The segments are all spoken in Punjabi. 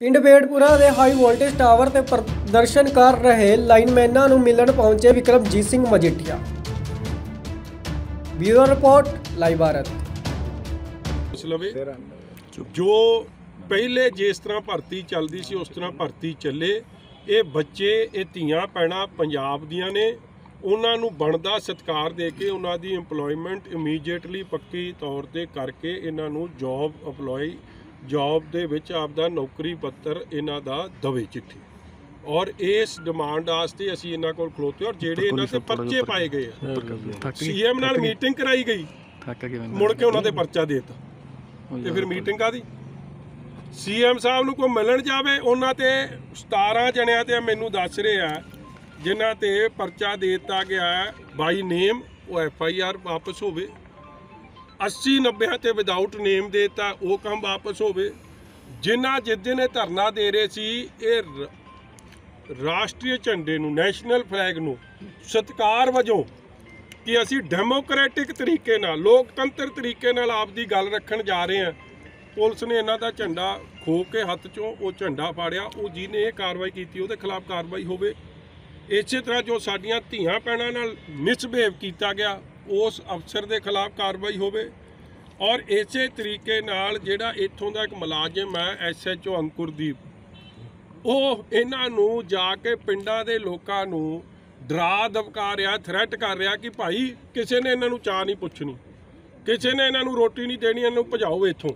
ਪਿੰਡ ਬੇੜਪੁਰਾ ਦੇ ਹਾਈ ਵੋਲਟੇਜ ਟਾਵਰ ਤੇ ਪ੍ਰਦਰਸ਼ਨ ਕਰ ਰਹੇ ਲਾਈਨਮੈਨਾਂ ਨੂੰ ਮਿਲਣ ਪਹੁੰਚੇ Vikramjit Singh Majithia. Bureau report live Bharat. ਜੋ ਪਹਿਲੇ ਜਿਸ ਤਰ੍ਹਾਂ ਭਰਤੀ ਚੱਲਦੀ ਸੀ ਉਸ ਤਰ੍ਹਾਂ ਭਰਤੀ ਚੱਲੇ। ਇਹ ਬੱਚੇ ਇਹ ਧੀਆਂ ਪੈਣਾ ਪੰਜਾਬ ਦੀਆਂ ਨੇ। ਉਹਨਾਂ ਨੂੰ ਬਣਦਾ ਸਤਿਕਾਰ ਦੇ ਕੇ ਉਹਨਾਂ ਦੀ EMPLOYMENT ਇਮੀਡੀਏਟਲੀ ਪੱਕੀ ਤੌਰ ਤੇ ਕਰਕੇ ਇਹਨਾਂ ਨੂੰ ਜੌਬ ਅਪਲਾਈ ਜੌਬ ਦੇ ਵਿੱਚ ਆਪਦਾ ਨੌਕਰੀ ਪੱਤਰ ਇਹਨਾਂ ਦਾ ਦਵੇ ਚਿੱਠੀ। ਔਰ ਇਸ ਡਿਮਾਂਡ ਵਾਸਤੇ ਅਸੀਂ ਇਹਨਾਂ ਕੋਲ ਖਲੋਤੇ ਔਰ ਜਿਹੜੇ ਇਹਨਾਂ ਤੇ ਪਰਚੇ ਪਾਏ ਗਏ ਆ। ਸੀਐਮ ਨਾਲ ਮੀਟਿੰਗ ਕਰਾਈ ਗਈ। ਥੱਕ ਮੁੜ ਕੇ ਉਹਨਾਂ ਦੇ ਪਰਚਾ ਦੇਤਾ। ਤੇ ਫਿਰ ਮੀਟਿੰਗ ਕਾਦੀ ਸੀਐਮ ਸਾਹਿਬ ਨੂੰ ਕੋਈ ਮਿਲਣ ਜਾਵੇ ਉਹਨਾਂ ਤੇ 17 ਜਣਿਆਂ ਤੇ ਮੈਨੂੰ ਦੱਸ ਰਹੇ ਆ ਜਿਨ੍ਹਾਂ ਤੇ ਪਰਚਾ ਦੇ ਦਿੱਤਾ ਗਿਆ ਬਾਈ ਨੇਮ ਉਹ ਐਫ ਆਈ ਆਰ ਵਾਪਸ ਹੋਵੇ। 80 90 ਤੇ ਵਿਦਆਊਟ ਨੇਮ ਦੇ ਤਾਂ ਉਹ ਕੰਮ ਵਾਪਸ ਹੋਵੇ। ਜਿਨ੍ਹਾਂ ਜਿਸ ਨੇ ਧਰਨਾ ਦੇ ਰਹੇ ਸੀ, ਇਹ ਰਾਸ਼ਟਰੀ ਝੰਡੇ ਨੂੰ ਨੈਸ਼ਨਲ ਫਲੈਗ ਨੂੰ ਸਤਿਕਾਰ ਵਜੋਂ ਕਿ ਅਸੀਂ ਡੈਮੋਕ੍ਰੈਟਿਕ ਤਰੀਕੇ ਨਾਲ, ਲੋਕਤੰਤਰ ਤਰੀਕੇ ਨਾਲ ਆਪਦੀ ਗੱਲ ਰੱਖਣ ਜਾ ਰਹੇ ਹਾਂ, ਪੁਲਿਸ ਨੇ ਇਹਨਾਂ ਦਾ ਝੰਡਾ ਖੋ ਕੇ ਹੱਥ 'ਚੋਂ ਉਹ ਝੰਡਾ ਫਾੜਿਆ। ਉਹ ਜਿਹਨੇ ਇਹ ਕਾਰਵਾਈ ਕੀਤੀ, ਉਹਦੇ ਖਿਲਾਫ ਕਾਰਵਾਈ ਹੋਵੇ। ਇਸੇ ਤਰ੍ਹਾਂ ਜੋ ਸਾਡੀਆਂ ਧੀਆਂ ਪੈਣਾ ਨਾਲ ਮਿਸਬਿਹੇਵ ਕੀਤਾ ਗਿਆ ਉਸ ਅਫਸਰ ਦੇ ਖਿਲਾਫ ਕਾਰਵਾਈ ਹੋਵੇ ਔਰ ਇਸੇ ਤਰੀਕੇ ਨਾਲ ਜਿਹੜਾ ਇੱਥੋਂ ਦਾ ਇੱਕ ਮੁਲਾਜ਼ਮ ਹੈ ਐਸਐਚਓ ਅੰਕੁਰਦੀਪ, ਉਹ ਇਹਨਾਂ ਨੂੰ ਜਾ ਕੇ ਪਿੰਡਾਂ ਦੇ ਲੋਕਾਂ ਨੂੰ ਡਰਾ ਧਮਕਾ ਰਿਹਾ ਥ੍ਰੈਟ ਕਰ ਰਿਹਾ ਕਿ ਭਾਈ ਕਿਸੇ ਨੇ ਇਹਨਾਂ ਨੂੰ ਚਾਹ ਨਹੀਂ ਪੁੱਛਣੀ, ਕਿਸੇ ਨੇ ਇਹਨਾਂ ਨੂੰ ਰੋਟੀ ਨਹੀਂ ਦੇਣੀ, ਇਹਨਾਂ ਨੂੰ ਭਜਾਓ ਇੱਥੋਂ।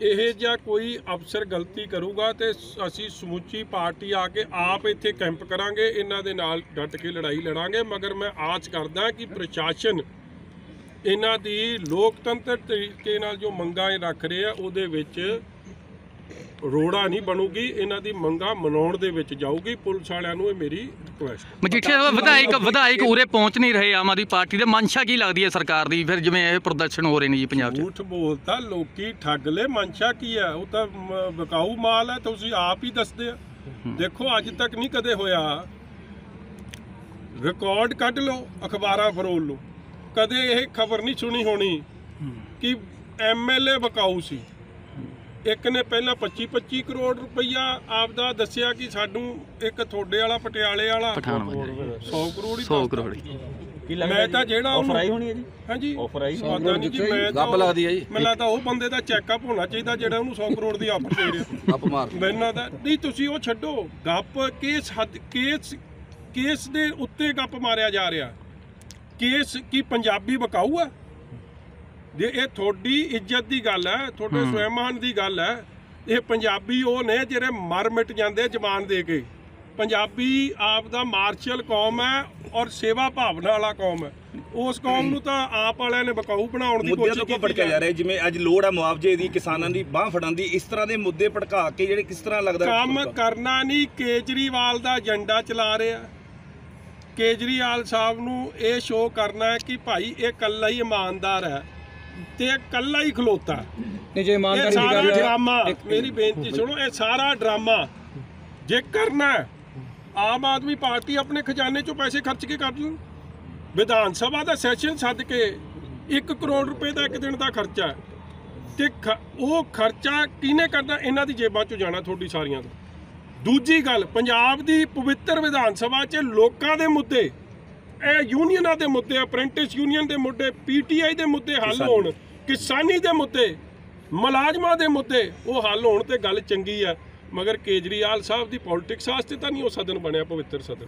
ਇਹ ਜਿਹਾ ਕੋਈ ਅਫਸਰ ਗਲਤੀ ਕਰੂਗਾ ਤੇ ਅਸੀਂ ਸਮੁੱਚੀ ਪਾਰਟੀ ਆ ਕੇ ਆਪ ਇੱਥੇ ਕੈਂਪ ਕਰਾਂਗੇ, ਇਹਨਾਂ ਦੇ ਨਾਲ ਡਟ ਕੇ ਲੜਾਈ ਲੜਾਂਗੇ, ਮਗਰ ਮੈਂ ਆਸ ਕਰਦਾ ਕਿ ਪ੍ਰਸ਼ਾਸਨ ਇਹਨਾਂ ਦੀ ਲੋਕਤੰਤਰ ਤਰੀਕੇ ਨਾਲ ਜੋ ਮੰਗਾਂ ਇਹ ਰੱਖ ਰਹੇ ਆ, ਉਹਦੇ ਵਿੱਚ ਰੋੜਾ ਨਹੀਂ ਬਣੂਗੀ ਇਹਨਾਂ ਦੀ ਮੰਗਾਂ ਮਨਾਉਣ ਦੇ ਵਿੱਚ ਜਾਊਗੀ ਪੁਲਿਸ ਵਾਲਿਆਂ ਨੂੰ ਇਹ ਮੇਰੀ ਰਿਕੁਐਸਟ ਮਜੀਠੀਆ ਸਾਹਿਬ ਵਿਧਾਇਕ ਵਿਧਾਇਕ ਉਰੇ ਪਹੁੰਚ ਨਹੀਂ ਰਹੇ ਆਮ ਆਦਮੀ ਪਾਰਟੀ ਦੇ ਮਨਸ਼ਾ ਕੀ ਲੱਗਦੀ ਹੈ ਸਰਕਾਰ ਦੀ? ਫਿਰ ਜਿਵੇਂ ਇਹ ਪ੍ਰਦਰਸ਼ਨ ਹੋ ਰਹੇ ਨੇ ਜੀ ਪੰਜਾਬ 'ਚ। ਝੂਠ ਬੋਲਦਾ ਲੋਕੀ ਠੱਗ ਲੈ ਮਨਸ਼ਾ ਕੀ ਹੈ? ਉਹ ਤਾਂ ਵਿਕਾਊ ਮਾਲ ਹੈ ਤੁਸੀਂ ਆਪ ਹੀ ਦੱਸਦੇ ਆ। ਦੇਖੋ ਅੱਜ ਤੱਕ ਨਹੀਂ ਕਦੇ ਹੋਇਆ। ਰਿਕਾਰਡ ਕੱਢ ਲਓ ਅਖਬਾਰਾਂ ਫਰੋਲ ਲਓ। ਕਦੇ ਇਹ ਖਬਰ ਨਹੀਂ ਸੁਣੀ ਹੋਣੀ ਕਿ ਐਮਐਲਏ ਵਿਕਾਊ ਸੀ। ਇੱਕ ਨੇ ਪਹਿਲਾਂ 25 25 ਕਰੋੜ ਰੁਪਈਆ ਆਪਦਾ ਦੱਸਿਆ ਕਿ ਸਾਨੂੰ ਇੱਕ ਤੁਹਾਡੇ ਵਾਲਾ ਪਟਿਆਲੇ ਵਾਲਾ ਪਠਾਨ ਵਜੇ 100 ਕਰੋੜ ਹੀ 100 ਦੱਸਦਾ। ਕਰੋੜ ਕੀ ਮੈਂ ਤਾਂ ਜਿਹੜਾ ਆਫਰ ਆਈ ਹੋਣੀ ਹੈ ਜੀ? ਹਾਂਜੀ। ਆਫਰ ਆਈ ਪਤਾ ਨਹੀਂ ਜੀ ਮੈਂ ਗੱਪ ਲੱਗਦੀ ਹੈ ਜੀ। ਮੈਨੂੰ ਲੱਗਦਾ ਉਹ ਬੰਦੇ ਦਾ ਚੈੱਕਅਪ ਹੋਣਾ ਚਾਹੀਦਾ ਜਿਹੜਾ ਉਹਨੂੰ 100 ਕਰੋੜ ਦੀ ਆਫਰ ਦੇ ਰਿਹਾ। ਗੱਪ ਮਾਰ ਮੈਨੂੰ ਦਾ ਨਹੀਂ ਤੁਸੀਂ ਉਹ ਛੱਡੋ। ਗੱਪ ਕੇਸ ਹੱਦ ਕੇਸ ਕੇਸ ਦੇ ਉੱਤੇ ਗੱਪ ਮਾਰਿਆ ਜਾ ਰਿਹਾ। ਕੇਸ ਕੀ ਪੰਜਾਬੀ ਬਕਾਊ ਆ? ਜੇ ਇਹ ਤੁਹਾਡੀ ਇੱਜ਼ਤ ਦੀ ਗੱਲ ਹੈ ਤੁਹਾਡੇ ਸਵੈਮਾਨ ਦੀ ਗੱਲ ਹੈ ਇਹ ਪੰਜਾਬੀ ਉਹ ਨੇ ਜਿਹੜੇ ਮਰ ਮਿਟ ਜਾਂਦੇ ਜ਼ਬਾਨ ਦੇ ਕੇ। ਪੰਜਾਬੀ ਆਪ ਦਾ ਮਾਰਸ਼ਲ ਕੌਮ ਹੈ ਔਰ ਸੇਵਾ ਭਾਵਨਾ ਵਾਲਾ ਕੌਮ ਹੈ। ਉਸ ਕੌਮ ਨੂੰ ਤਾਂ ਆਪ ਵਾਲਿਆਂ ਨੇ ਬਕਾਊ ਬਣਾਉਣ ਦੀ ਕੋਸ਼ਿਸ਼ ਕੀਤੀ ਭਟਕਿਆ ਜਾ ਰਿਹਾ? ਜਿਵੇਂ ਅੱਜ ਲੋੜ ਆ ਮੁਆਵਜ਼ੇ ਦੀ ਕਿਸਾਨਾਂ ਦੀ ਬਾਹ ਫੜਨ ਦੀ ਇਸ ਤਰ੍ਹਾਂ ਦੇ ਮੁੱਦੇ ਭੜਕਾ ਕੇ ਜਿਹੜੇ ਕਿਸ ਤਰ੍ਹਾਂ ਲੱਗਦਾ ਕੰਮ ਕਰਨਾ ਨਹੀਂ ਕੇਜਰੀਵਾਲ ਦਾ ਏਜੰਡਾ ਚਲਾ ਰਿਹਾ। ਕੇਜਰੀਵਾਲ ਸਾਹਿਬ ਨੂੰ ਇਹ ਸ਼ੋਅ ਕਰਨਾ ਹੈ ਕਿ ਭਾਈ ਇਹ ਕੱਲਾ ਹੀ ਇਮਾਨਦਾਰ ਹੈ। ਤੇ ਇਹ ਕੱਲਾ ਹੀ ਖਲੋਤਾ। ਨਹੀਂ ਜੇ ਇਹ ਇਮਾਨਦਾਰੀ ਦੀ ਸਾਰਾ ਗੱਲ ਹੈ। ਡਰਾਮਾ ਮੇਰੀ ਬੇਨਤੀ ਸੁਣੋ ਇਹ ਸਾਰਾ ਡਰਾਮਾ ਜੇ ਕਰਨਾ ਹੈ, ਆਮ ਆਦਮੀ ਪਾਰਟੀ ਆਪਣੇ ਖਜ਼ਾਨੇ ਚੋਂ ਪੈਸੇ ਖਰਚ ਕੇ ਕਰ ਲੂ। ਵਿਧਾਨ ਸਭਾ ਦਾ ਸੈਸ਼ਨ ਸੱਦ ਕੇ 1 ਕਰੋੜ ਰੁਪਏ ਦਾ ਇੱਕ ਦਿਨ ਦਾ ਖਰਚਾ ਹੈ। ਤੇ ਖ- ਉਹ ਖਰਚਾ ਕਿਹਨੇ ਕਰਨਾ? ਇਹਨਾਂ ਦੀ ਜੇਬਾਂ ਚੋਂ ਜਾਣਾ ਤੁਹਾਡੀ ਸਾਰੀਆਂ ਦਾ ਦੂਜੀ ਗੱਲ ਪੰਜਾਬ ਦੀ ਪਵਿੱਤਰ ਵਿਧਾਨ ਸਭਾ 'ਚ ਲੋਕਾਂ ਦੇ ਮੁੱਦੇ ਇਹ ਯੂਨੀਅਨਾਂ ਦੇ ਮੁੱਦੇ ਅਪ੍ਰੈਂਟਿਸ ਯੂਨੀਅਨ ਦੇ ਮੁੱਦੇ ਪੀਟੀਆਈ ਦੇ ਮੁੱਦੇ ਹੱਲ ਹੋਣ ਕਿਸਾਨੀ ਦੇ ਮੁੱਦੇ ਮੁਲਾਜ਼ਮਾਂ ਦੇ ਮੁੱਦੇ ਉਹ ਹੱਲ ਹੋਣ ਤੇ ਗੱਲ ਚੰਗੀ ਹੈ ਮਗਰ ਕੇਜਰੀਵਾਲ ਸਾਹਿਬ ਦੀ ਪੋਲਿਟਿਕਸ ਵਾਸਤੇ ਤਾਂ ਨਹੀਂ ਉਹ ਸਦਨ ਬਣਿਆ ਪਵਿੱਤਰ ਸਦਨ।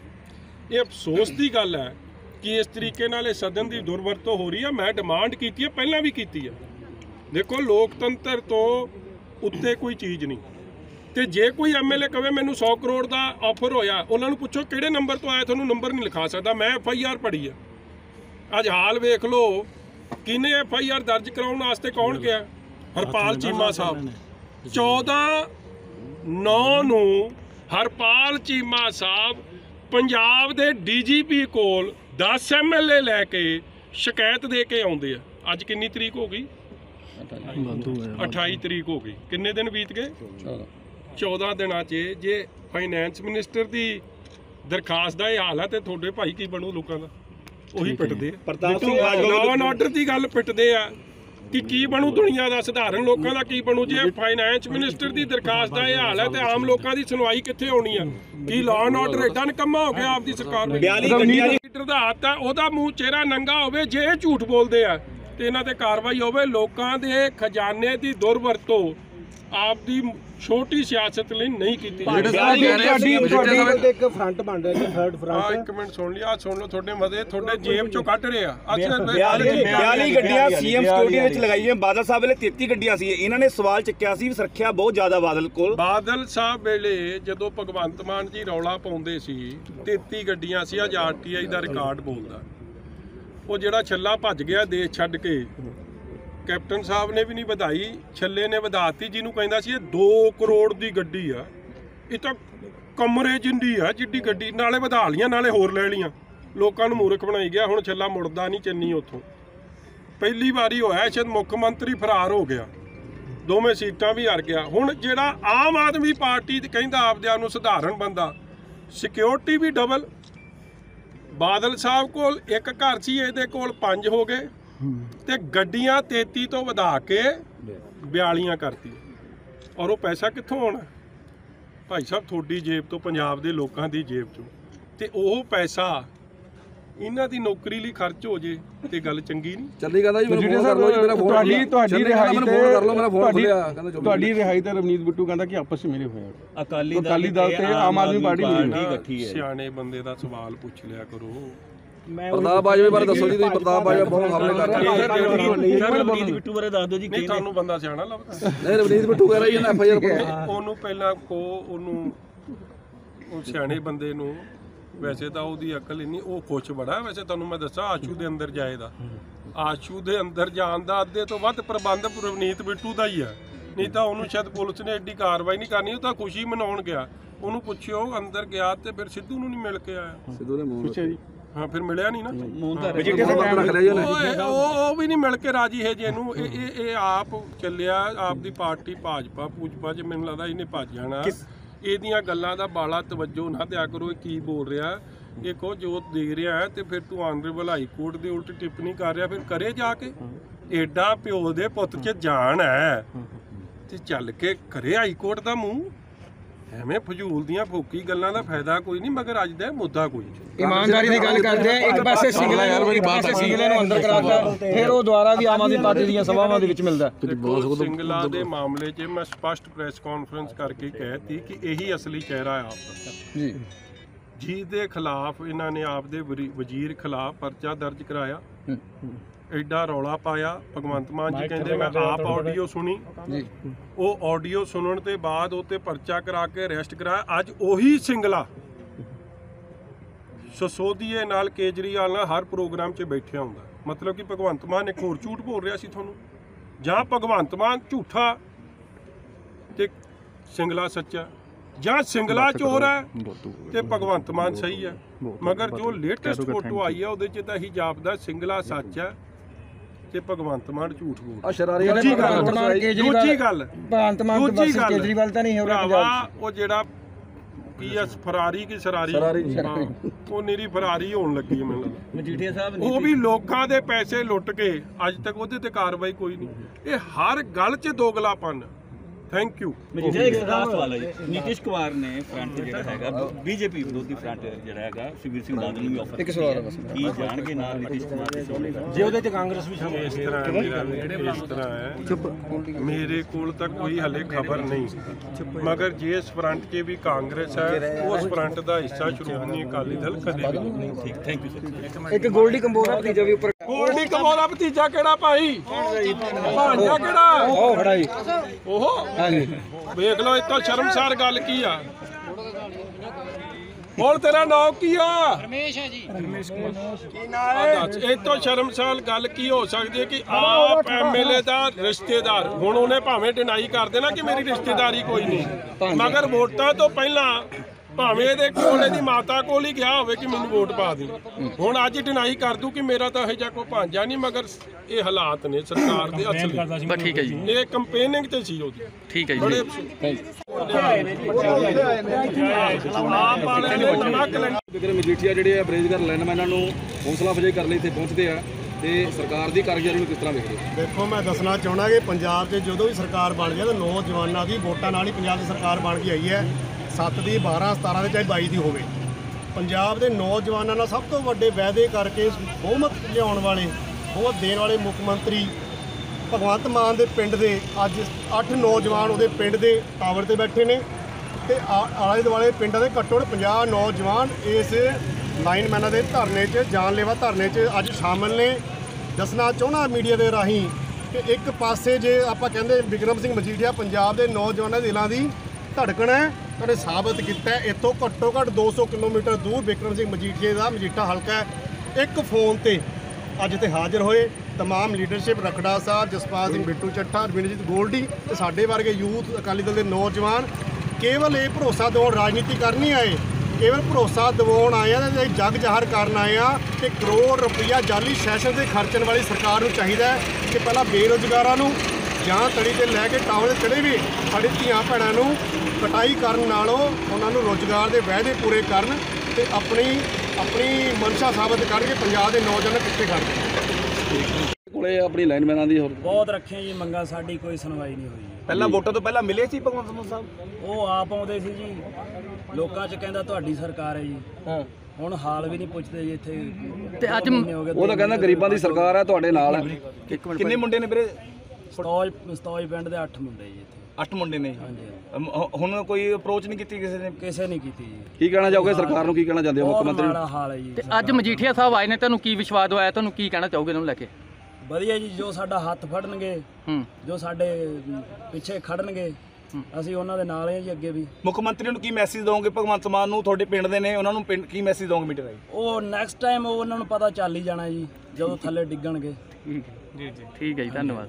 ਇਹ ਅਫਸੋਸ ਦੀ ਗੱਲ ਹੈ ਕਿ ਇਸ ਤਰੀਕੇ ਨਾਲ ਇਹ ਸਦਨ ਦੀ ਦੁਰਵਰਤੋਂ ਹੋ ਰਹੀ ਹੈ ਮੈਂ ਡਿਮਾਂਡ ਕੀਤੀ ਹੈ ਪਹਿਲਾਂ ਵੀ ਕੀਤੀ ਹੈ ਦੇਖੋ ਲੋਕਤੰਤਰ ਤੋਂ ਉੱਤੇ ਕੋਈ ਚੀਜ਼ ਨਹੀਂ। ਤੇ ਜੇ ਕੋਈ ਐਮਐਲਏ ਕਵੇ ਮੈਨੂੰ 100 ਕਰੋੜ ਦਾ ਆਫਰ ਹੋਇਆ ਉਹਨਾਂ ਨੂੰ ਪੁੱਛੋ ਕਿਹੜੇ ਨੰਬਰ ਤੋਂ ਆਇਆ ਤੁਹਾਨੂੰ ਨੰਬਰ ਨਹੀਂ ਲਿਖਾ ਸਕਦਾ। ਮੈਂ ਐਫ ਆਈ ਆਰ ਪੜ੍ਹੀ ਆ। ਅੱਜ ਹਾਲ ਵੇਖ ਲਓ ਆਈ ਆਰ ਦਰਜ ਕਰਾਉਣ ਵਾਸਤੇ ਕੌਣ ਗਿਆ ਹਰਪਾਲ ਚੀਮਾ ਸਾਹਿਬ। 14 9 ਨੂੰ ਹਰਪਾਲ ਚੀਮਾ ਸਾਹਿਬ ਪੰਜਾਬ ਦੇ ਡੀਜੀਪੀ ਕੋਲ 10 ਐਮਐਲਏ ਲੈ ਕੇ ਸ਼ਿਕਾਇਤ ਦੇ ਕੇ ਆਉਂਦੇ ਆ। ਅੱਜ ਕਿੰਨੀ ਤਰੀਕ ਹੋ ਗਈ? ਵਾਧੂ ਹੈ 28 ਤਰੀਕ ਹੋ ਗਈ। ਕਿੰਨੇ ਦਿਨ ਬੀਤ ਗਏ? 14 ਦਿਨਾਂ 'ਚ ਜੇ ਫਾਈਨੈਂਸ ਮਿਨਿਸਟਰ ਦੀ ਦਰਖਾਸਤ ਦਾ ਇਹ ਹਾਲ ਹੈ ਤੇ ਤੁਹਾਡੇ ਭਾਈ ਕੀ ਬਣੂ ਲੋਕਾਂ ਦਾ? ਉਹੀ ਪਿੱਟਦੇ ਆ। Partap Singh Bajwa law and order ਦੀ ਗੱਲ ਪਿੱਟਦੇ ਆ ਕਿ ਕੀ ਬਣੂ ਦੁਨੀਆ ਦਾ ਸਧਾਰਨ ਲੋਕਾਂ ਦਾ ਕੀ ਬਣੂ? ਜੇ ਫਾਈਨੈਂਸ ਮਿਨਿਸਟਰ ਦੀ ਦਰਖਾਸਤ ਦਾ ਇਹ ਹਾਲ ਹੈ ਤੇ ਆਮ ਲੋਕਾਂ ਦੀ ਸੁਣਵਾਈ ਕਿੱਥੇ ਹੋਣੀ ਆ? ਕੀ ਲਾਅ ਐਂਡ ਆਰਡਰ ਏਡਾ ਨਿਕੰਮਾ ਹੋ ਗਿਆ ਆਪਦੀ ਸਰਕਾਰ ਨੇ 42 ਗੱਡੀਆਂ ਦੀ ਲੀਡਰ ਦਾ ਹੱਥ ਹੈ ਉਹਦਾ ਮੂੰਹ ਚਿਹਰਾ ਨੰਗਾ ਹੋਵੇ ਜੇ ਇਹ ਝੂਠ ਬੋਲਦੇ ਆ ਤੇ ਇਹਨਾਂ ਤੇ ਕਾਰਵਾਈ ਹੋਵੇ ਲੋਕਾਂ ਦੇ ਖਜ਼ਾਨੇ ਦੀ ਦੁਰਵਰਤੋਂ ਆਪਦੀ ਛੋਟੀ ਸਿਆਸਤ ਲਈ ਨਹੀਂ ਕੀਤੀ ਜਿਹੜੇ ਸਾਹਿਬ ਕਹਿ ਰਹੇ ਸੀ ਤੁਹਾਡੀ ਜਿੱਤੇ ਤੁਹਾਡੀ ਇੱਕ ਫਰੰਟ ਬਣ ਰਿਹਾ ਜੀ ਥਰਡ ਆ ਫਰੰਟ ਇੱਕ ਮਿੰਟ ਸੁਣ ਲਿਆ ਸੁਣ ਲਓ ਤੁਹਾਡੇ ਮਤੇ ਤੁਹਾਡੇ ਜੇਬ ਚੋਂ ਕੱਢ ਰਹੇ ਆ। ਅੱਛਾ 42 42 ਗੱਡੀਆਂ ਸੀਐਮ ਸਿਕਿਉਰਿਟੀ ਵਿੱਚ ਲਗਾਈਆਂ ਬਾਦਲ ਸਾਹਿਬ ਵੇਲੇ 33 ਗੱਡੀਆਂ ਸੀ। ਇਹਨਾਂ ਨੇ ਸਵਾਲ ਚੱਕਿਆ ਸੀ ਵੀ ਸੁਰੱਖਿਆ ਬਹੁਤ ਜ਼ਿਆਦਾ ਬਾਦਲ ਕੋਲ। ਬਾਦਲ ਸਾਹਿਬ ਵੇਲੇ ਜਦੋਂ ਭਗਵੰਤ ਮਾਨ ਜੀ ਰੌਲਾ ਪਾਉਂਦੇ ਸੀ 33 ਗੱਡੀਆਂ ਸੀ ਅੱਜ ਆਰਟੀਆਈ ਦਾ ਰਿਕਾਰਡ ਬੋਲਦਾ। ਉਹ ਜਿਹੜਾ ਛੱਲਾ ਭੱਜ ਗਿਆ ਦੇਸ਼ ਛੱਡ ਕੇ ਕੈਪਟਨ ਸਾਹਿਬ ਨੇ ਵੀ ਨਹੀਂ ਵਧਾਈ, ਛੱਲੇ ਨੇ ਵਧਾਤੀ, ਜਿਹਨੂੰ ਕਹਿੰਦਾ ਸੀ ਇਹ 2 ਕਰੋੜ ਦੀ ਗੱਡੀ ਆ। ਇਹ ਤਾਂ ਕਮਰੇ ਜਿੰਦੀ ਆ, ਜਿੱਡੀ ਗੱਡੀ, ਨਾਲੇ ਵਧਾ ਲੀਆਂ ਨਾਲੇ ਹੋਰ ਲੈ ਲੀਆਂ ਲੋਕਾਂ ਨੂੰ ਮੂਰਖ ਬਣਾਈ ਗਿਆ, ਹੁਣ ਛੱਲਾ ਮੁੜਦਾ ਨਹੀਂ ਚੰਨੀ ਉੱਥੋਂ। ਪਹਿਲੀ ਵਾਰੀ ਹੋਇਆ, ਸ਼ਾਇਦ ਮੁੱਖ ਮੰਤਰੀ ਫਰਾਰ ਹੋ ਗਿਆ। ਦੋਵੇਂ ਸੀਟਾਂ ਵੀ ਹਾਰ ਗਿਆ। ਹੁਣ ਜਿਹੜਾ ਆਮ ਆਦਮੀ ਪਾਰਟੀ ਕਹਿੰਦਾ ਆਪਦੇ ਆਪ ਨੂੰ ਸਧਾਰਨ ਬੰਦਾ ਸਿਕਿਉਰਿਟੀ ਵੀ ਡਬਲ ਬਾਦਲ ਸਾਹਿਬ ਕੋਲ ਇੱਕ ਘਰ ਸੀ, ਇਹਦੇ ਕੋਲ ਪੰਜ ਹੋ ਗਏ। ਤੇ ਗੱਡੀਆਂ 33 ਤੋਂ ਵਧਾ ਕੇ 42 ਕਰਤੀ। ਔਰ ਉਹ ਪੈਸਾ ਕਿੱਥੋਂ ਆਉਣਾ? ਭਾਈ ਸਾਹਿਬ ਤੁਹਾਡੀ ਜੇਬ ਤੋਂ ਪੰਜਾਬ ਦੇ ਲੋਕਾਂ ਦੀ ਜੇਬ ਚੋਂ। ਤੇ ਉਹ ਪੈਸਾ ਇਹਨਾਂ ਦੀ ਨੌਕਰੀ ਲਈ ਖਰਚ ਹੋ ਜੇ ਤੇ ਗੱਲ ਚੰਗੀ ਨਹੀਂ? ਚੱਲੀ ਕਹਿੰਦਾ ਜੀ ਮੈਨੂੰ ਫੋਨ ਕਰ ਲਓ ਜੀ ਮੇਰਾ ਫੋਨ ਤੁਹਾਡੀ ਤੁਹਾਡੀ ਰਿਹਾਈ ਮੈਨੂੰ ਤੇ ਫੋਨ ਕਰ ਲਓ ਮੇਰਾ ਫੋਨ ਖੁੱਲਿਆ ਕਹਿੰਦਾ ਤੁਹਾਡੀ ਰਿਹਾਈ ਤੇ ਰਵਨੀਤ ਬਿੱਟੂ ਕਹਿੰਦਾ ਕਿ ਆਪਸ ਵਿੱਚ ਮਿਲੇ ਹੋਏ ਆ। ਅਕਾਲੀ ਅਕਾਲੀ ਦਲ ਤੇ ਆਮ ਆਦਮੀ ਪਾਰਟੀ ਮਿਲੀ। ਹੋਈ ਇਕੱਠੀ ਹੈ। ਸਿਆਣੇ ਬੰਦੇ ਦਾ ਸਵਾਲ ਪੁੱਛ ਲਿਆ ਕਰੋ। ਪ੍ਰਤਾਪ ਬਾਜਵੇ ਬਾਰੇ ਦੱਸੋ ਜੀ ਤੁਸੀਂ ਪ੍ਰਤਾਪ ਬਾਜਵਾ ਬਹੁਤ ਹਮਲੇ ਕਰ ਰਹੇ ਰਵਨੀਤ ਬਿੱਟੂ ਬਾਰੇ ਦੱਸ ਦਿਓ ਜੀ ਨਹੀਂ ਤੁਹਾਨੂੰ ਬੰਦਾ ਸਿਆਣਾ ਲੱਭਦਾ ਨਹੀਂ ਰਵਨੀਤ ਬਿੱਟੂ ਕਹਿ ਰਹੀ ਹੈ ਐਫ ਆਈ ਆਰ ਉਹਨੂੰ ਪਹਿਲਾਂ ਕੋ ਉਹਨੂੰ ਉਹ ਸਿਆਣੇ ਬੰਦੇ ਨੂੰ ਵੈਸੇ ਤਾਂ ਉਹਦੀ ਅਕਲ ਇੰਨੀ ਉਹ ਖੁਸ਼ ਬੜਾ ਵੈਸੇ ਤੁਹਾਨੂੰ ਮੈਂ ਦੱਸਾਂ ਆਸ਼ੂ ਦੇ ਅੰਦਰ ਜਾਏਦਾ। ਆਸ਼ੂ ਦੇ ਅੰਦਰ ਜਾਣ ਦਾ ਅੱਧੇ ਤੋਂ ਵੱਧ ਪ੍ਰਬੰਧ ਪ੍ਰਵਨੀਤ ਬਿੱਟੂ ਦਾ ਹੀ ਆ ਨਹੀਂ ਤਾਂ ਉਹਨੂੰ ਸ਼ਾਇਦ ਪੁਲਿਸ ਨੇ ਐਡੀ ਕਾਰਵਾਈ ਨਹੀਂ ਕਰਨੀ ਉਹ ਤਾਂ ਖੁਸ਼ੀ ਮਨਾਉਣ ਗਿਆ। ਉਹਨੂੰ ਪੁੱਛਿਓ ਅੰਦਰ ਗਿਆ ਤੇ ਫਿਰ ਸਿੱਧੂ ਨੂੰ ਨਹੀਂ ਮਿਲ ਕੇ ਆਇਆ। ਸਿੱਧੂ ਨੇ ਮੂੰਹ ਅੱਛਾ ਜੀ। ਹਾਂ ਫਿਰ ਮਿਲਿਆ ਨਹੀਂ ਨਾ। ਵਜੀਟੇ ਸਾਹਿਬ ਰੱਖ ਲਿਆ ਜੀ ਉਹਨੇ? ਉਹ ਉਹ ਉਹ ਵੀ ਨਹੀਂ ਮਿਲ ਕੇ ਰਾਜੀ ਹੈ ਜੀ ਇਹਨੂੰ। ਇਹ ਇਹ ਇਹ ਆਪ ਚੱਲਿਆ ਆਪ ਦੀ ਪਾਰਟੀ ਭਾਜਪਾ ਪੂਜਪਾ ਚ ਮੈਨੂੰ ਲੱਗਦਾ ਇਹਨੇ ਭੱਜ ਜਾਣਾ। ਇਹਦੀਆਂ ਗੱਲਾਂ ਦਾ ਬਾਲਾ ਤਵੱਜੋ ਨਾ ਦਿਆ ਕਰੋ ਇਹ ਕੀ ਬੋਲ ਰਿਹਾ। ਇਹ ਕੋ ਜੋ ਦੇ ਰਿਹਾ ਹੈ ਤੇ ਫਿਰ ਤੂੰ ਆਨਰੇਬਲ ਹਾਈ ਕੋਰਟ ਦੇ ਉਲਟ ਟਿੱਪਣੀ ਕਰ ਰਿਹਾ ਫਿਰ ਕਰੇ ਜਾ ਕੇ। ਏਡਾ ਪਿਓ ਦੇ ਪੁੱਤ 'ਚ ਜਾਨ ਹੈ ਤੇ ਚੱਲ ਕੇ ਕਰੇ ਹਾਈ ਕੋਰਟ ਦਾ ਮੂੰਹ। ਐਵੇਂ ਫਜ਼ੂਲ ਦੀਆਂ ਫੋਕੀ ਗੱਲਾਂ ਦਾ ਫਾਇਦਾ ਕੋਈ ਨਹੀਂ ਮਗਰ ਅੱਜ ਦਾ ਮੁੱਦਾ ਕੋਈ ਨਹੀਂ। ਇਮਾਨਦਾਰੀ ਦੀ ਗੱਲ ਕਰਦੇ ਆ ਇੱਕ ਪਾਸੇ ਸਿੰਗਲਾ ਨੂੰ ਇੱਕ ਪਾਸੇ ਸਿੰਗਲੇ ਨੂੰ ਅੰਦਰ ਕਰਾਤਾ ਫਿਰ ਉਹ ਦੁਆਰਾ ਵੀ ਆਮ ਆਦਮੀ ਪਾਰਟੀ ਦੀਆਂ ਸਭਾਵਾਂ ਦੇ ਵਿੱਚ ਮਿਲਦਾ। ਸਿੰਗਲਾ ਦੇ ਮਾਮਲੇ 'ਚ ਮੈਂ ਸਪਸ਼ਟ ਪ੍ਰੈਸ ਕਾਨਫਰੰਸ ਕਰਕੇ ਕਹਿਤੀ ਕਿ ਇਹੀ ਅਸਲੀ ਚਿਹਰਾ ਹੈ ਆਪ ਦਾ। ਜੀ। ਜੀ ਦੇ ਖਿਲਾਫ ਇਹਨਾਂ ਨੇ ਆਪ ਦੇ ਵਜ਼ੀਰ ਖਿਲਾਫ ਪਰਚਾ ਦਰਜ ਕਰਾਇਆ। ਐਡਾ ਰੌਲਾ ਪਾਇਆ ਭਗਵੰਤ ਮਾਨ ਜੀ ਕਹਿੰਦੇ ਮੈਂ ਆਪ ਆਡੀਓ ਸੁਣੀ। ਜੀ। ਉਹ ਆਡੀਓ ਸੁਣਨ ਤੇ ਬਾਅਦ ਉਹ ਤੇ ਪਰਚਾ ਕਰਾ ਕੇ ਅਰੈਸਟ ਕਰਾਇਆ। ਅੱਜ ਉਹੀ ਸਿੰਗਲਾ। ਸਸੋਦੀਏ ਨਾਲ ਕੇਜਰੀਵਾਲ ਨਾਲ ਹਰ ਪ੍ਰੋਗਰਾਮ 'ਚ ਬੈਠਿਆ ਹੁੰਦਾ। ਮਤਲਬ ਕਿ ਭਗਵੰਤ ਮਾਨ ਇੱਕ ਹੋਰ ਝੂਠ ਬੋਲ ਰਿਹਾ ਸੀ ਤੁਹਾਨੂੰ। ਜਾਂ ਭਗਵੰਤ ਮਾਨ ਝੂਠਾ ਤੇ ਸਿੰਗਲਾ ਸੱਚਾ। ਜਾਂ ਸਿੰਗਲਾ ਚੋਰ ਹੈ ਤੇ ਭਗਵੰਤ ਮਾਨ ਸਹੀ ਹੈ। ਮਗਰ ਜੋ ਲੇਟੈਸਟ ਫੋਟੋ ਆਈ ਹੈ ਉਹਦੇ 'ਚ ਤਾਂ ਇਹੀ ਜਾਪਦਾ ਸਿੰਗਲਾ ਸੱਚ ਹੈ ਤੇ ਭਗਵੰਤ ਮਾਨ ਝੂਠ ਬੋਲ ਆ ਸ਼ਰਾਰੀ ਵਾਲੇ ਦੂਜੀ ਗੱਲ ਭਗਵੰਤ ਮਾਨ ਕੇਜਰੀਵਾਲ ਦੂਜੀ ਗੱਲ ਭਗਵੰਤ ਮਾਨ ਦੂਜੀ ਬਸ ਗੱਲ। ਕੇਜਰੀਵਾਲ ਤਾਂ ਨਹੀਂ ਹੈ ਉਹਦਾ ਭਰਾਵਾ ਉਹ ਜਿਹੜਾ ਪੀਐਸ ਫਰਾਰੀ ਕੀ ਸਰਾਰੀ? ਸਰਾਰੀ ਜੀ। ਹਾਂ, ਉਹ ਨੀਰੀ ਫਰਾਰੀ ਹੋਣ ਲੱਗੀ ਹੈ ਮੈਨੂੰ ਲੱਗਦਾ। ਮਜੀਠੀਆ ਸਾਹਿਬ ਉਹ ਵੀ ਲੋਕਾਂ ਦੇ ਪੈਸੇ ਲੁੱਟ ਕੇ ਅੱਜ ਤੱਕ ਉਹਦੇ ਤੇ ਕਾਰਵਾਈ ਕੋਈ ਨਹੀਂ। ਇਹ ਹਰ ਗੱਲ 'ਚ ਦੋਗਲਾਪਨ। ਥੈਂਕ ਯੂ ਜੀ ਨਿਤਿਸ਼ ਕੁਮਾਰ ਨੇ ਫਰੰਟ ਜਿਹੜਾ ਹੈਗਾ ਬੀਜੇਪੀ ਵਿਰੋਧੀ ਫਰੰਟ ਜਿਹੜਾ ਹੈਗਾ ਸੁਖਬੀਰ ਸਿੰਘ ਬਾਦਲ ਨੂੰ ਵੀ ਆਫਰ ਇੱਕ ਸਵਾਲ ਬਸ। ਕੀ ਜਾਣਗੇ ਨਾਲ ਨਿਤਿਸ਼ ਕੁਮਾਰ ਦੇ ਦਾ ਜੇ ਉਹਦੇ ਚ ਕਾਂਗਰਸ ਵੀ ਸ਼ਾਮਲ ਇਸ ਤਰ੍ਹਾਂ ਇਸ ਤਰ੍ਹਾਂ ਹੈ। ਮੇਰੇ ਕੋਲ ਤਾਂ ਕੋਈ ਹਲੇ ਖਬਰ ਨਹੀਂ। ਮਗਰ ਜਿਸ ਫਰੰਟ 'ਚ ਵੀ ਕਾਂਗਰਸ ਹੈ ਉਸ ਫਰੰਟ ਦਾ ਹਿੱਸਾ ਸ਼੍ਰੋਮਣੀ ਅਕਾਲੀ ਦਲ ਕਦੇ ਵੀ ਨਹੀਂ ਠੀਕ ਥੈਂਕ ਯੂ ਸਰ ਇੱਕ ਗੋਲਡੀ ਕੰਬੋਰਾ ਭਤੀਜਾ ਵੀ ਉੱਪਰ ਗੋਲਡੀ ਕਮੋਲਾ ਭਤੀਜਾ ਕਿਹੜਾ ਭਾਈ? ਭਾਂਜਾ ਕਿਹੜਾ? ਉਹ ਖੜਾ ਜੀ ਉਹ? ਹਾਂਜੀ। ਵੇਖ ਲਓ ਇਹ ਤੋਂ ਸ਼ਰਮਸਾਰ ਗੱਲ ਕੀ ਆ? ਬੋਲ ਤੇਰਾ ਨਾਮ ਕੀ ਆ? ਰਮੇਸ਼ ਹੈ ਜੀ। ਰਮੇਸ਼ ਕੁਮਾਰ। ਇਹ ਤੋਂ ਸ਼ਰਮਸਾਰ ਗੱਲ ਕੀ ਹੋ ਸਕਦੀ ਹੈ ਕਿ ਆਪ ਐਮਐਲਏ ਦਾ ਰਿਸ਼ਤੇਦਾਰ ਹੁਣ ਉਹਨੇ ਭਾਵੇਂ ਡਿਨਾਈ ਕਰ ਦੇਣਾ ਕਿ ਮੇਰੀ ਰਿਸ਼ਤੇਦਾਰੀ ਕੋਈ ਨਹੀਂ। ਮਗਰ ਵੋਟਾਂ ਤੋਂ ਪਹਿਲਾਂ ਭਾਵੇਂ ਇਹਦੇ ਕੋਲ ਇਹਦੀ ਮਾਤਾ ਕੋਲ ਹੀ ਗਿਆ ਹੋਵੇ ਕਿ ਮੈਨੂੰ ਵੋਟ ਪਾ ਦੇ। ਹੁਣ ਅੱਜ ਡਿਨਾਈ ਕਰ ਦੂ ਕਿ ਮੇਰਾ ਤਾਂ ਇਹ ਜਿਹਾ ਕੋਈ ਭਾਂਜਾ ਨਹੀਂ ਮਗਰ ਇਹ ਹਾਲਾਤ ਨੇ ਸਰਕਾਰ ਦੇ ਅਸਲੀ। ਬਸ ਠੀਕ ਹੈ ਜੀ। ਇਹ ਕੰਪੇਨਿੰਗ ਤੇ ਸੀ ਉਹਦੀ। ਠੀਕ ਹੈ ਜੀ। ਆਪ ਨੇ ਕੈਲੰਡਰ ਵਿਕਰਮ ਮਜੀਠੀਆ ਜਿਹੜੇ ਆ ਬਰੇਜਗਰ ਲਾਈਨਮੈਨਾਂ ਨੂੰ ਹੌਸਲਾ ਅਫਜ਼ਾਈ ਕਰਨ ਲਈ ਇੱਥੇ ਪਹੁੰਚਦੇ ਆ ਤੇ ਸਰਕਾਰ ਦੀ ਕਾਰਗੁਜ਼ਾਰੀ ਨੂੰ ਕਿਸ ਤਰ੍ਹਾਂ ਵੇਖਦੇ ਦੇਖੋ ਮੈਂ ਦੱਸਣਾ ਚਾਹੁੰਦਾ ਕਿ ਪੰਜਾਬ 'ਚ ਜਦੋਂ ਵੀ ਸਰਕਾਰ ਬਣਦੀ ਹੈ ਤਾਂ ਨੌਜਵਾਨਾਂ ਦੀ ਵੋਟਾਂ ਨਾਲ ਹੀ ਪੰਜਾਬ ਦੀ ਸਰਕਾਰ ਬਣ ਕੇ ਆਈ ਹੈ। 7 ਦੀ 12 17 ਦੀ ਚਾਹੇ 22 ਦੀ ਹੋਵੇ। ਪੰਜਾਬ ਦੇ ਨੌਜਵਾਨਾਂ ਨਾਲ ਸਭ ਤੋਂ ਵੱਡੇ ਵਾਅਦੇ ਕਰਕੇ ਬਹੁਮਤ ਲਿਆਉਣ ਵਾਲੇ ਬਹੁਤ ਦੇਣ ਵਾਲੇ ਮੁੱਖ ਮੰਤਰੀ ਭਗਵੰਤ ਮਾਨ ਦੇ ਪਿੰਡ ਦੇ ਅੱਜ 8 ਨੌਜਵਾਨ ਉਹਦੇ ਪਿੰਡ ਦੇ ਟਾਵਰ ਤੇ ਬੈਠੇ ਨੇ ਤੇ ਆਲੇ ਦੁਆਲੇ ਪਿੰਡਾਂ ਦੇ ਘੱਟੋ ਘੱਟ 50 ਨੌਜਵਾਨ ਇਸ ਲਾਈਨਮੈਨਾਂ ਦੇ ਧਰਨੇ 'ਚ, ਜਾਨਲੇਵਾ ਧਰਨੇ 'ਚ ਅੱਜ ਸ਼ਾਮਲ ਨੇ। ਦੱਸਣਾ ਚਾਹੁੰਦਾ ਮੀਡੀਆ ਦੇ ਰਾਹੀਂ ਕਿ ਇੱਕ ਪਾਸੇ ਜੇ ਆਪਾਂ ਕਹਿੰਦੇ ਵਿਕਰਮ ਸਿੰਘ ਮਜੀਠੀਆ ਪੰਜਾਬ ਦੇ ਨੌਜਵਾਨਾਂ ਦੇ ਦਿਲਾਂ ਦੀ ਧੜਕਣ ਹੈ ਉਹਨੇ ਸਾਬਤ ਕੀਤਾ ਹੈ। ਇੱਥੋਂ ਘੱਟੋ ਘੱਟ 200 ਕਿਲੋਮੀਟਰ ਦੂਰ ਵਿਕਰਮ ਸਿੰਘ ਮਜੀਠੀਆ ਦਾ ਮਜੀਠਾ ਹਲਕਾ ਹੈ ਇੱਕ ਫੋਨ ਤੇ ਅੱਜ ਤੇ ਹਾਜ਼ਰ ਹੋਏ तमाम ਲੀਡਰਸ਼ਿਪ ਰਖੜਾ ਸਾਹਿਬ ਜਸਪਾਲ ਸਿੰਘ ਬਿੱਟੂ ਚੱਠਾ ਰਵਿੰਦਰਜੀਤ ਗੋਲਡੀ ਤੇ ਸਾਡੇ ਵਰਗੇ ਯੂਥ ਅਕਾਲੀ ਦਲ ਦੇ ਨੌਜਵਾਨ ਕੇਵਲ ਇਹ ਭਰੋਸਾ ਦਿਵਾਉਣ ਰਾਜਨੀਤੀ ਕਰਨੀ ਆਏ ਕੇਵਲ ਭਰੋਸਾ ਦਿਵਾਉਣ ਆਏ ਆ ਤੇ ਜਗ ਜ਼ਾਹਰ ਕਰਨ ਆਏ ਆ ਕਿ ਕਰੋੜ ਰੁਪਈਆ ਜਾਲੀ ਸੈਸ਼ਨ ਤੇ ਖਰਚਣ ਵਾਲੀ ਸਰਕਾਰ ਨੂੰ ਚਾਹੀਦਾ ਹੈ ਕਿ ਪਹਿਲਾਂ ਬੇਰੁਜ਼ਗਾਰਾਂ ਨੂੰ ਜਾਂ ਤੜੀ ਤੇ ਲੈ ਕੇ ਟਾਵਰ ਤੇ ਚੜੇ ਵੀ ਸਾਡੀ ਧੀਆਂ ਭੈਣਾਂ ਨੂੰ ਕਟਾਈ ਕਰਨ ਨਾਲੋਂ ਉਹਨਾਂ ਨੂੰ ਰੋਜ਼ਗਾਰ ਦੇ ਵਾਅਦੇ ਪੂਰੇ ਕਰਨ ਤੇ ਆਪਣੀ ਆਪਣੀ ਮਨਸ਼ਾ ਸਾਬਤ ਕਰਕੇ ਪੰਜਾਬ ਦੇ ਨੌਜਵਾਨ ਕਰ ਦੇਣ ਕੋਲੇ ਆਪਣੀ ਲਾਈਨਮੈਨਾਂ ਦੀ ਹੋਰ ਬਹੁਤ ਰੱਖੀਆਂ ਜੀ ਮੰਗਾਂ ਸਾਡੀ ਕੋਈ ਸੁਣਵਾਈ ਨਹੀਂ ਹੋਈ। ਪਹਿਲਾਂ ਵੋਟਾਂ ਤੋਂ ਪਹਿਲਾਂ ਮਿਲੇ ਸੀ ਭਗਵੰਤ ਮਾਨ ਸਾਹਿਬ? ਉਹ ਆਪ ਆਉਂਦੇ ਸੀ ਜੀ। ਲੋਕਾਂ 'ਚ ਕਹਿੰਦਾ ਤੁਹਾਡੀ ਸਰਕਾਰ ਹੈ ਜੀ। ਹਾਂ। ਹੁਣ ਹਾਲ ਵੀ ਨਹੀਂ ਪੁੱਛਦੇ ਜੀ ਇੱਥੇ। ਤੇ ਅੱਜ ਉਹ ਤਾਂ ਕਹਿੰਦਾ ਗਰੀਬਾਂ ਦੀ ਸਰਕਾਰ ਹੈ ਤੁਹਾਡੇ ਨਾਲ ਹੈ। ਕਿੰਨੇ ਮੁੰਡੇ ਨੇ ਵੀਰੇ? ਸਤੌਜ ਸਤੌਜ ਪਿੰਡ ਦੇ 8 ਮੁੰਡੇ ਜੀ ਇੱਥੇ। 8 ਮੁੰਡੇ ਨੇ ਹਾਂਜੀ ਹਾਂਜੀ। ਅਮ, ਹ- ਹੁਣ ਕੋਈ ਅਪਰੋਚ ਨਹੀਂ ਕੀਤੀ ਕਿਸੇ ਨੇ? ਕਿਸੇ ਨਹੀਂ ਕੀਤੀ ਜੀ। ਕੀ ਕਹਿਣਾ ਚਾਹੋਗੇ ਸਰਕਾਰ ਨੂੰ? ਕੀ ਕਹਿਣਾ ਚਾਹੁੰਦੇ ਹੋ ਮੁੱਖ ਬਹੁਤ ਮੰਤਰੀ ਨੂੰ? ਮਾੜਾ ਹਾਲ ਹੈ ਜੀ ਤੇ ਅੱਜ ਮਜੀਠੀਆ ਸਾਹਿਬ ਆਏ ਨੇ ਤੁਹਾਨੂੰ ਕੀ ਵਿਸ਼ਵਾਸ ਦਵਾਇਆ? ਤੁਹਾਨੂੰ ਕੀ ਕਹਿਣਾ ਚਾਹੋਗੇ ਇਹਨਾਂ ਨੂੰ ਲੈ ਕੇ? ਵਧੀਆ ਜੀ ਜੋ ਸਾਡਾ ਹੱਥ ਫੜਨਗੇ ਹੂੰ। ਜੋ ਸਾਡੇ ਪਿੱਛੇ ਖੜਨਗੇ ਅਸੀਂ ਉਹਨਾਂ ਦੇ ਨਾਲ ਹਾਂ ਜੀ ਅੱਗੇ ਵੀ। ਮੁੱਖ ਮੰਤਰੀ ਨੂੰ ਕੀ ਮੈਸੇਜ ਦੋਗੇ ਭਗਵੰਤ ਮਾਨ ਨੂੰ ਤੁਹਾਡੇ ਪਿੰਡ ਦੇ ਨੇ ਉਹਨਾਂ ਨੂੰ ਪਿੰਡ ਕੀ ਮੈਸੇਜ ਦੋਗੇ ਮੀਟਿੰਗ ਰਾਹੀਂ? ਉਹ ਨੈਕਸਟ ਟਾਈਮ ਉਹਨਾਂ ਨੂੰ ਪਤਾ ਚੱਲ ਹੀ ਜਾਣਾ ਜੀ ਜਦੋਂ ਥੱਲੇ ਡਿੱਗਣਗੇ। ਠੀਕ ਹੈ। ਜੀ ਜੀ। ਠੀਕ ਹੈ ਜੀ ਧੰਨਵਾਦ।